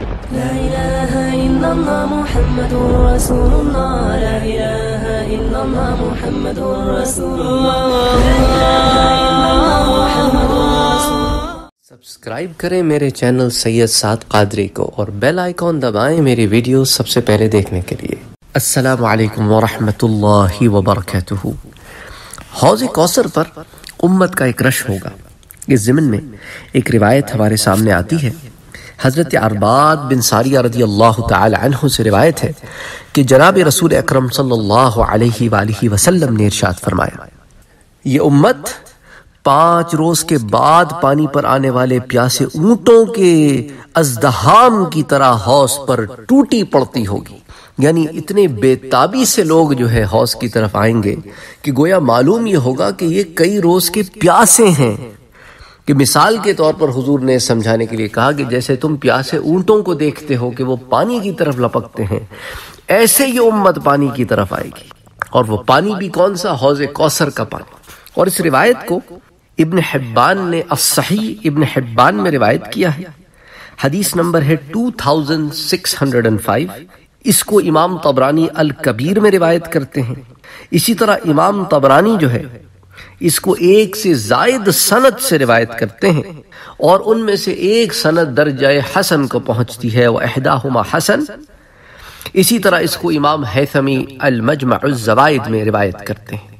لا إله إلا الله محمد رسول الله. لا إله إلا الله محمد رسول الله. لا إله إلا الله محمد رسول سبسکرائب کریں میرے چینل سید سعد قادری کو اور بیل آئیکن دبائیں میری ویڈیو سب سے پہلے دیکھنے کے لیے. السلام علیکم ورحمۃ اللہ وبرکاتہ. حوض کوثر پر امت کا ایک رش ہوگا. اس ضمن میں ایک روایت ہمارے سامنے آتی ہے حضرت عرباد بن ساریہ رضی اللہ تعالی عنہ سے روایت ہے کہ جناب رسول اکرم صلی اللہ علیہ وآلہ وسلم نے ارشاد فرمایا، یہ امت پانچ روز کے بعد پانی پر آنے والے پیاسے اونٹوں کے ازدہام کی طرح حوض پر ٹوٹی پڑتی ہوگی۔ یعنی اتنے بے تابی سے لوگ جو ہے حوض کی طرف آئیں گے کہ گویا معلوم یہ ہوگا کہ یہ کئی روز کے پیاسے ہیں۔ کہ مثال کے طور پر حضور نے سمجھانے کے لیے کہا کہ جیسے تم پیاسے اونٹوں کو دیکھتے ہو کہ وہ پانی کی طرف لپکتے ہیں، ایسے یہ امت پانی کی طرف آئے گی۔ اور وہ پانی بھی کون سا؟ حوض کوثر کا پانی۔ اور اس روایت کو ابن حبان نے الصحیح ابن حبان میں روایت کیا ہے۔ حدیث نمبر ہے 2605 اس کو امام طبرانی الکبیر میں روایت کرتے ہیں۔ اسی طرح امام طبرانی جو ہے اس کو ایک سے زائد سند سے روایت کرتے ہیں اور ان میں سے ایک سند درجہ حسن کو پہنچتی ہے، وہ احداہما حسن۔ اسی طرح اس کو امام حیثمی المجمع الزوائد میں روایت کرتے ہیں۔